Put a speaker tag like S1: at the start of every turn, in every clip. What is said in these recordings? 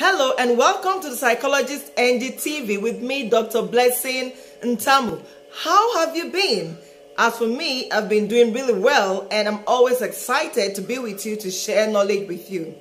S1: Hello and welcome to the Psychologist NGTV with me, Dr. Blessing Ntamu. How have you been? As for me, I've been doing really well and I'm always excited to be with you to share knowledge with you.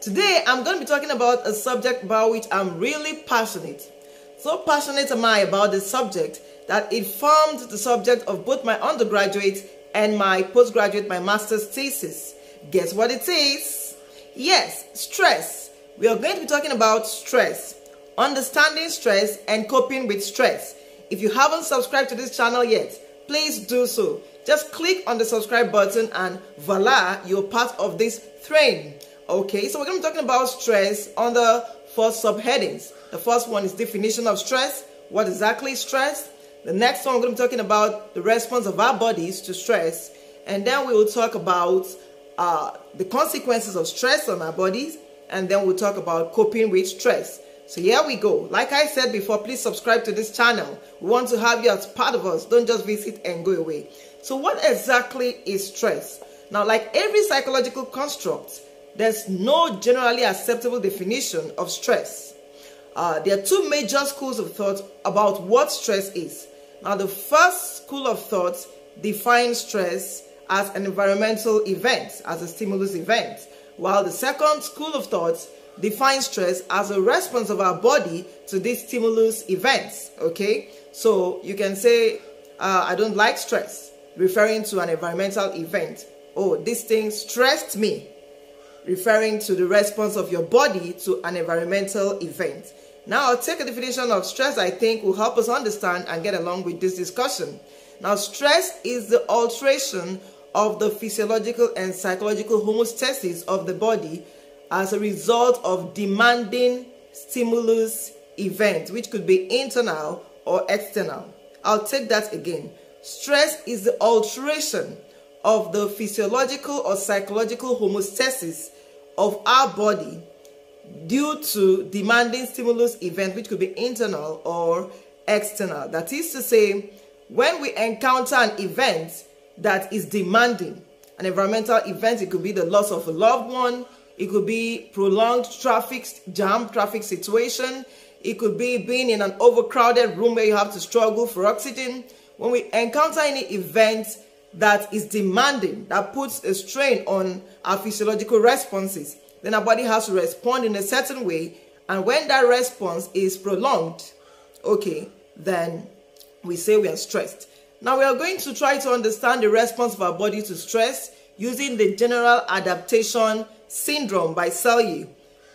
S1: Today, I'm going to be talking about a subject about which I'm really passionate. So passionate am I about this subject that it formed the subject of both my undergraduate and my postgraduate, my master's thesis. Guess what it is? Yes, stress. We are going to be talking about stress, understanding stress and coping with stress. If you haven't subscribed to this channel yet, please do so. Just click on the subscribe button and voila, you're part of this train. Okay, so we're going to be talking about stress on the first subheadings. The first one is definition of stress. What exactly is stress? The next one, we're going to be talking about the response of our bodies to stress. And then we will talk about uh, the consequences of stress on our bodies. And then we'll talk about coping with stress. So here we go. Like I said before, please subscribe to this channel. We want to have you as part of us. Don't just visit and go away. So what exactly is stress? Now, like every psychological construct, there's no generally acceptable definition of stress. Uh, there are two major schools of thought about what stress is. Now, the first school of thought defines stress as an environmental event, as a stimulus event, while the second school of thoughts defines stress as a response of our body to these stimulus events. Okay, so you can say, uh, I don't like stress, referring to an environmental event. Oh, this thing stressed me, referring to the response of your body to an environmental event. Now, I'll take a definition of stress I think will help us understand and get along with this discussion. Now, stress is the alteration of the physiological and psychological homeostasis of the body as a result of demanding stimulus event, which could be internal or external. I'll take that again. Stress is the alteration of the physiological or psychological homeostasis of our body due to demanding stimulus event, which could be internal or external. That is to say, when we encounter an event that is demanding, an environmental event, it could be the loss of a loved one, it could be prolonged traffic jam, traffic situation, it could be being in an overcrowded room where you have to struggle for oxygen. When we encounter any event that is demanding, that puts a strain on our physiological responses, then our body has to respond in a certain way. And when that response is prolonged, okay, then we say we are stressed. Now we are going to try to understand the response of our body to stress using the general adaptation syndrome by Selye.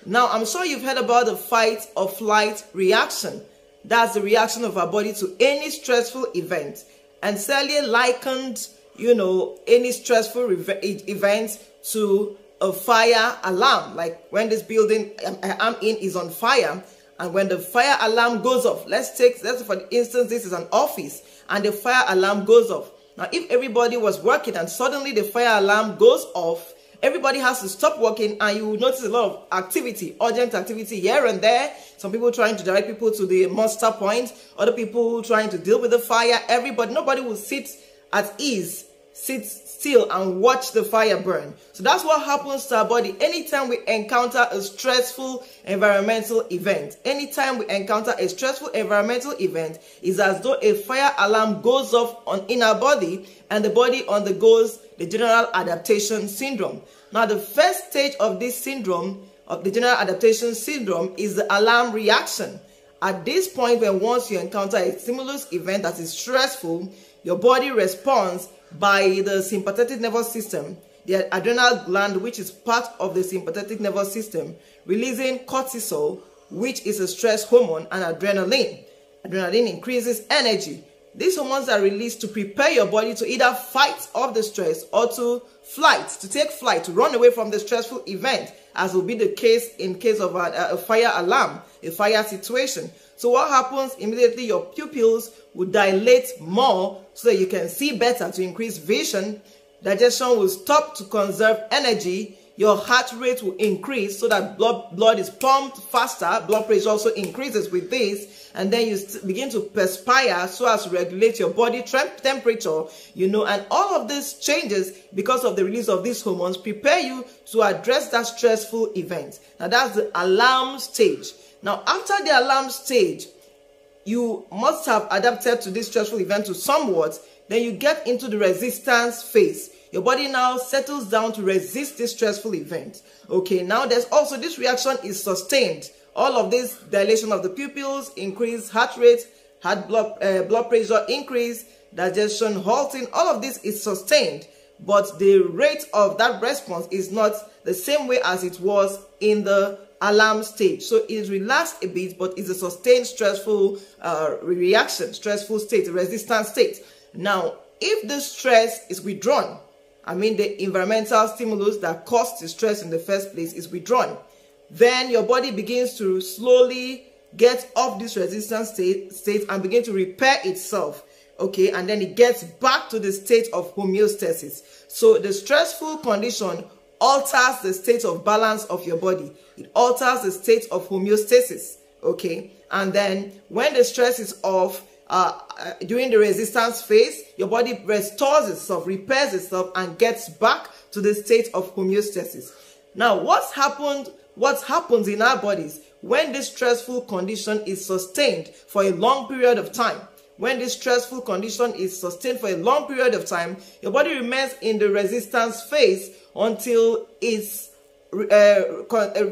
S1: Now I'm sure you've heard about the fight or flight reaction. That's the reaction of our body to any stressful event. And Selye likened, you know, any stressful event to a fire alarm. Like when this building um, um, I'm in is on fire, and when the fire alarm goes off, let's take, let's for instance, this is an office, and the fire alarm goes off. Now, if everybody was working and suddenly the fire alarm goes off, everybody has to stop working and you notice a lot of activity, urgent activity here and there. Some people trying to direct people to the muster point, other people trying to deal with the fire. Everybody, nobody will sit at ease, sit still and watch the fire burn. So that's what happens to our body anytime we encounter a stressful environmental event. Anytime we encounter a stressful environmental event is as though a fire alarm goes off on in our body and the body undergoes the general adaptation syndrome. Now the first stage of this syndrome, of the general adaptation syndrome is the alarm reaction. At this point when once you encounter a stimulus event that is stressful, your body responds by the sympathetic nervous system, the adrenal gland, which is part of the sympathetic nervous system, releasing cortisol, which is a stress hormone, and adrenaline. Adrenaline increases energy. These hormones are released to prepare your body to either fight off the stress or to flight, to take flight, to run away from the stressful event, as will be the case in case of a, a fire alarm, a fire situation. So what happens immediately, your pupils will dilate more so that you can see better to increase vision. Digestion will stop to conserve energy. Your heart rate will increase so that blood, blood is pumped faster. Blood pressure also increases with this. And then you begin to perspire so as to regulate your body temperature, you know, and all of these changes because of the release of these hormones prepare you to address that stressful event. Now that's the alarm stage. Now after the alarm stage, you must have adapted to this stressful event to somewhat. Then you get into the resistance phase your body now settles down to resist this stressful event. Okay, now there's also this reaction is sustained. All of this dilation of the pupils, increased heart rate, heart blood, uh, blood pressure increase, digestion halting, all of this is sustained. But the rate of that response is not the same way as it was in the alarm stage. So it's relaxed a bit, but it's a sustained stressful uh, reaction, stressful state, resistant state. Now, if the stress is withdrawn, I mean the environmental stimulus that caused the stress in the first place is withdrawn. Then your body begins to slowly get off this resistance state, state and begin to repair itself. Okay, and then it gets back to the state of homeostasis. So the stressful condition alters the state of balance of your body. It alters the state of homeostasis. Okay, and then when the stress is off, uh, uh, during the resistance phase, your body restores itself, repairs itself, and gets back to the state of homeostasis. Now, what's happened? What happens in our bodies when this stressful condition is sustained for a long period of time? When this stressful condition is sustained for a long period of time, your body remains in the resistance phase until its uh, uh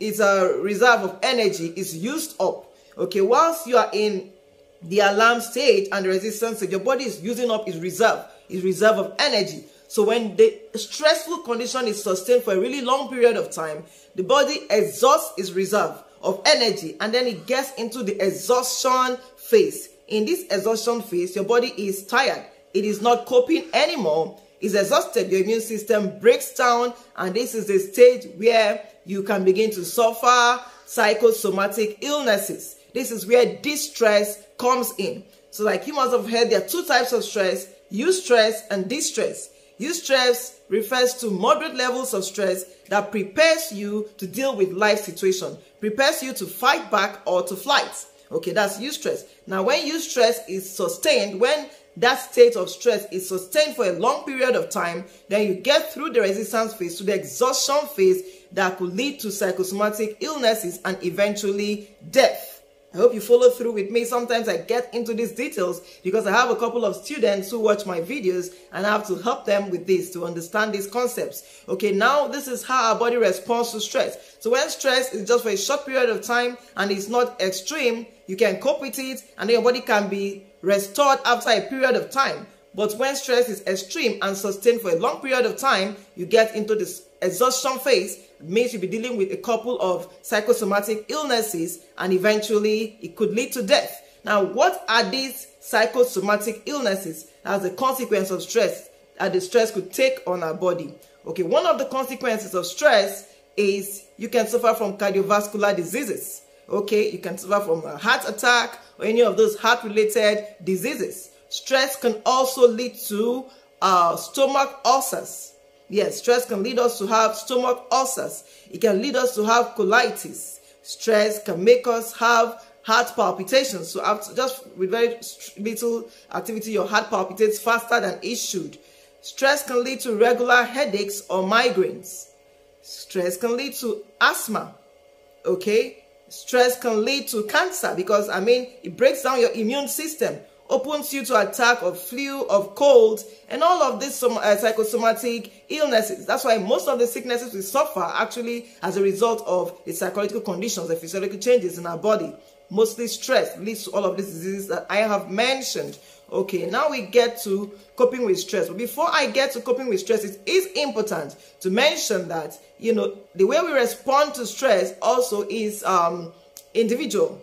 S1: its uh, reserve of energy is used up. Okay, whilst you are in the alarm stage and the resistance stage, your body is using up its reserve, its reserve of energy. So when the stressful condition is sustained for a really long period of time, the body exhausts its reserve of energy and then it gets into the exhaustion phase. In this exhaustion phase, your body is tired. It is not coping anymore. It's exhausted. Your immune system breaks down and this is the stage where you can begin to suffer psychosomatic illnesses. This is where distress comes in. So like you must have heard there are two types of stress, eustress and distress. Eustress refers to moderate levels of stress that prepares you to deal with life situation, prepares you to fight back or to flight. Okay, that's eustress. Now when eustress is sustained, when that state of stress is sustained for a long period of time, then you get through the resistance phase to the exhaustion phase that could lead to psychosomatic illnesses and eventually death. I hope you follow through with me. Sometimes I get into these details because I have a couple of students who watch my videos and I have to help them with this to understand these concepts. Okay, now this is how our body responds to stress. So when stress is just for a short period of time and it's not extreme, you can cope with it and your body can be restored after a period of time. But when stress is extreme and sustained for a long period of time, you get into this exhaustion phase means you'll be dealing with a couple of psychosomatic illnesses and eventually it could lead to death. Now, what are these psychosomatic illnesses as a consequence of stress that the stress could take on our body? Okay, one of the consequences of stress is you can suffer from cardiovascular diseases. Okay, you can suffer from a heart attack or any of those heart-related diseases. Stress can also lead to uh, stomach ulcers. Yes, stress can lead us to have stomach ulcers. It can lead us to have colitis. Stress can make us have heart palpitations. So after, just with very little activity, your heart palpitates faster than it should. Stress can lead to regular headaches or migraines. Stress can lead to asthma. Okay? Stress can lead to cancer because, I mean, it breaks down your immune system opens you to attack of flu, of cold, and all of these uh, psychosomatic illnesses. That's why most of the sicknesses we suffer actually as a result of the psychological conditions, the physiological changes in our body. Mostly stress leads to all of these diseases that I have mentioned. Okay, now we get to coping with stress. But before I get to coping with stress, it is important to mention that, you know, the way we respond to stress also is um, individual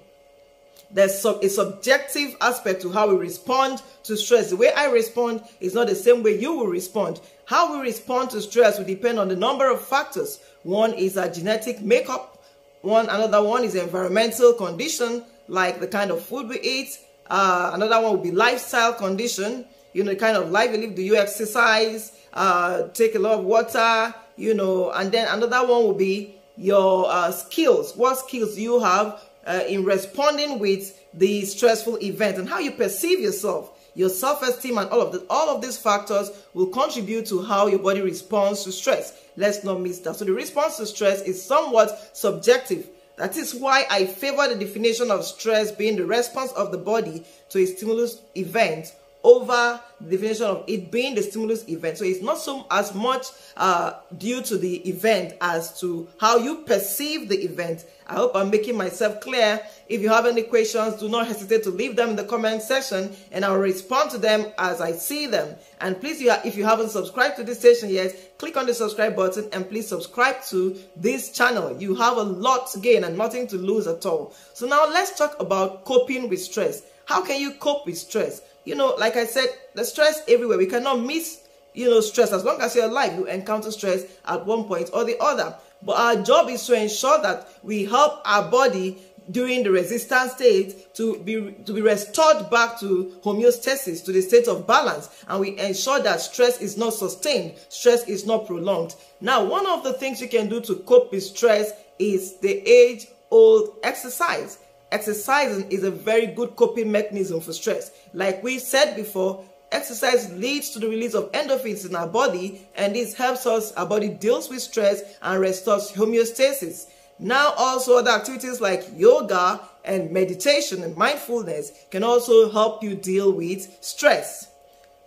S1: there's a subjective aspect to how we respond to stress. The way I respond is not the same way you will respond. How we respond to stress will depend on the number of factors. One is our genetic makeup. One, another one is environmental condition, like the kind of food we eat. Uh, another one will be lifestyle condition. You know, the kind of life you live. Do you exercise? Uh, take a lot of water? you know, and then another one will be your uh, skills. What skills you have uh, in responding with the stressful event. And how you perceive yourself your self-esteem and all of this all of these factors will contribute to how your body responds to stress. Let's not miss that. So the response to stress is somewhat subjective. That is why I favor the definition of stress being the response of the body to a stimulus event over the definition of it being the stimulus event. So it's not so as much uh, due to the event as to how you perceive the event. I hope I'm making myself clear. If you have any questions, do not hesitate to leave them in the comment section and I'll respond to them as I see them. And please, if you haven't subscribed to this station yet, click on the subscribe button and please subscribe to this channel. You have a lot to gain and nothing to lose at all. So now let's talk about coping with stress. How can you cope with stress? You know, like I said, the stress everywhere. We cannot miss, you know, stress. As long as you're alive, you encounter stress at one point or the other. But our job is to ensure that we help our body during the resistance state to be to be restored back to homeostasis to the state of balance and we ensure that stress is not sustained stress is not prolonged now one of the things you can do to cope with stress is the age old exercise exercising is a very good coping mechanism for stress. Like we said before, exercise leads to the release of endorphins in our body and this helps us, our body deals with stress and restores homeostasis. Now also other activities like yoga and meditation and mindfulness can also help you deal with stress.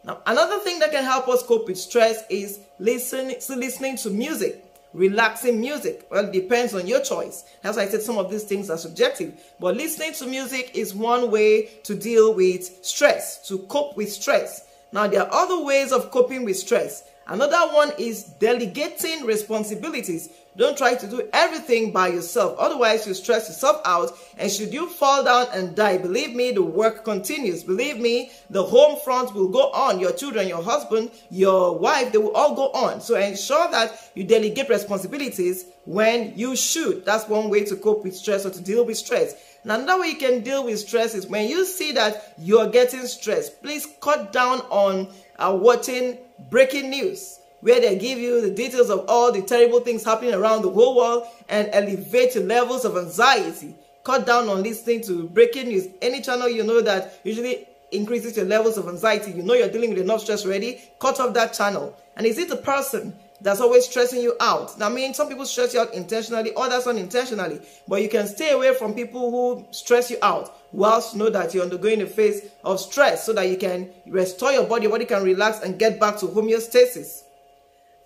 S1: Now another thing that can help us cope with stress is listen, listening to music relaxing music. Well, it depends on your choice. As I said, some of these things are subjective. But listening to music is one way to deal with stress, to cope with stress. Now, there are other ways of coping with stress. Another one is delegating responsibilities. Don't try to do everything by yourself. Otherwise, you stress yourself out. And should you fall down and die, believe me, the work continues. Believe me, the home front will go on. Your children, your husband, your wife, they will all go on. So ensure that you delegate responsibilities when you should. That's one way to cope with stress or to deal with stress. Now, another way you can deal with stress is when you see that you're getting stressed, please cut down on uh, watching breaking news where they give you the details of all the terrible things happening around the whole world and elevate your levels of anxiety. Cut down on listening to breaking news. Any channel you know that usually increases your levels of anxiety, you know you're dealing with enough stress already, cut off that channel. And is it a person that's always stressing you out? I mean, some people stress you out intentionally, others unintentionally. But you can stay away from people who stress you out whilst know that you're undergoing a phase of stress so that you can restore your body, your body can relax and get back to homeostasis.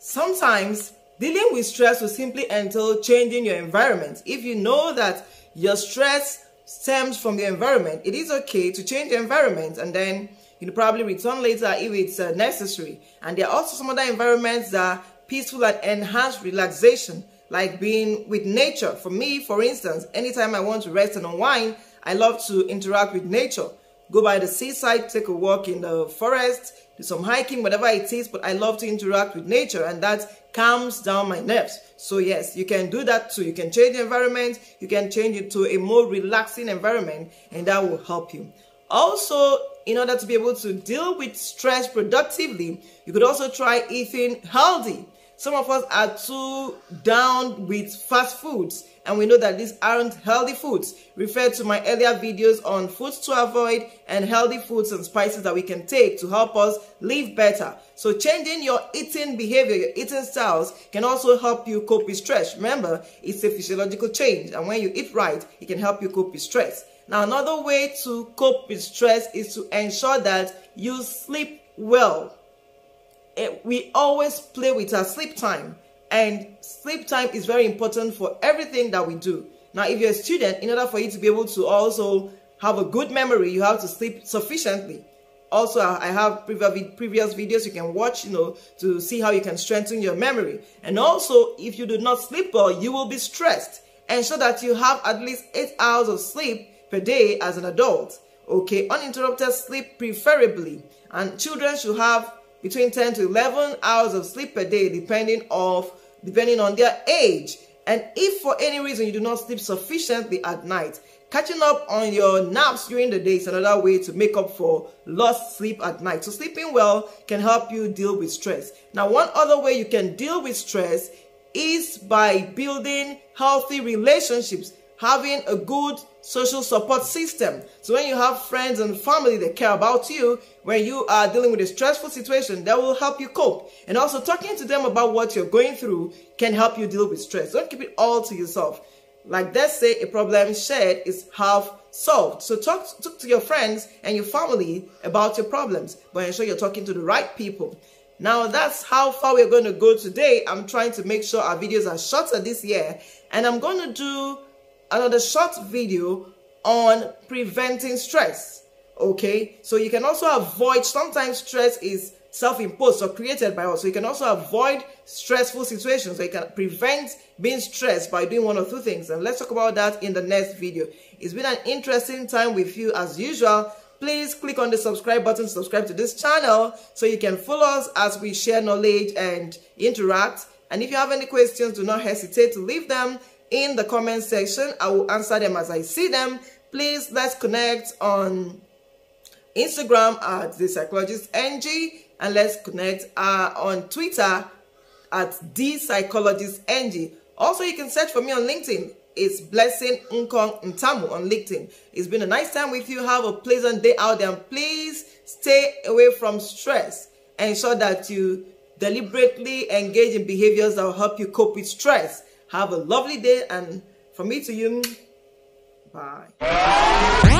S1: Sometimes dealing with stress will simply entail changing your environment. If you know that your stress stems from the environment, it is okay to change the environment and then you probably return later if it's uh, necessary. And there are also some other environments that are peaceful and enhance relaxation, like being with nature. For me, for instance, anytime I want to rest and unwind, I love to interact with nature. Go by the seaside, take a walk in the forest, do some hiking, whatever it is, but I love to interact with nature and that calms down my nerves. So yes, you can do that too. You can change the environment, you can change it to a more relaxing environment and that will help you. Also, in order to be able to deal with stress productively, you could also try eating healthy. Some of us are too down with fast foods and we know that these aren't healthy foods. Refer to my earlier videos on foods to avoid and healthy foods and spices that we can take to help us live better. So changing your eating behavior, your eating styles can also help you cope with stress. Remember, it's a physiological change and when you eat right, it can help you cope with stress. Now, another way to cope with stress is to ensure that you sleep well. Eh, we always play with our sleep time and sleep time is very important for everything that we do. Now, if you're a student, in order for you to be able to also have a good memory, you have to sleep sufficiently. Also, I have previous videos you can watch, you know, to see how you can strengthen your memory. And also, if you do not sleep well, you will be stressed. Ensure that you have at least 8 hours of sleep per day as an adult. Okay, uninterrupted sleep preferably. And children should have between 10 to 11 hours of sleep per day depending of depending on their age And if for any reason you do not sleep sufficiently at night, catching up on your naps during the day is another way to make up for lost sleep at night. So sleeping well can help you deal with stress. Now, one other way you can deal with stress is by building healthy relationships having a good social support system. So when you have friends and family that care about you, when you are dealing with a stressful situation, that will help you cope. And also talking to them about what you're going through can help you deal with stress. Don't keep it all to yourself. Like they say, a problem shared is half solved. So talk, talk to your friends and your family about your problems, but ensure you're talking to the right people. Now that's how far we're going to go today. I'm trying to make sure our videos are shorter this year and I'm going to do another short video on preventing stress. Okay, so you can also avoid, sometimes stress is self-imposed or created by us. So you can also avoid stressful situations. So you can prevent being stressed by doing one or two things. And let's talk about that in the next video. It's been an interesting time with you as usual. Please click on the subscribe button, to subscribe to this channel so you can follow us as we share knowledge and interact. And if you have any questions, do not hesitate to leave them in the comment section. I will answer them as I see them. Please let's connect on Instagram at the psychologist NG and let's connect uh, on Twitter at the psychologist NG. Also, you can search for me on LinkedIn. It's Blessing Nkong Ntamu on LinkedIn. It's been a nice time with you. Have a pleasant day out there. And please stay away from stress. Ensure that you deliberately engage in behaviors that will help you cope with stress. Have a lovely day and from me to you, bye.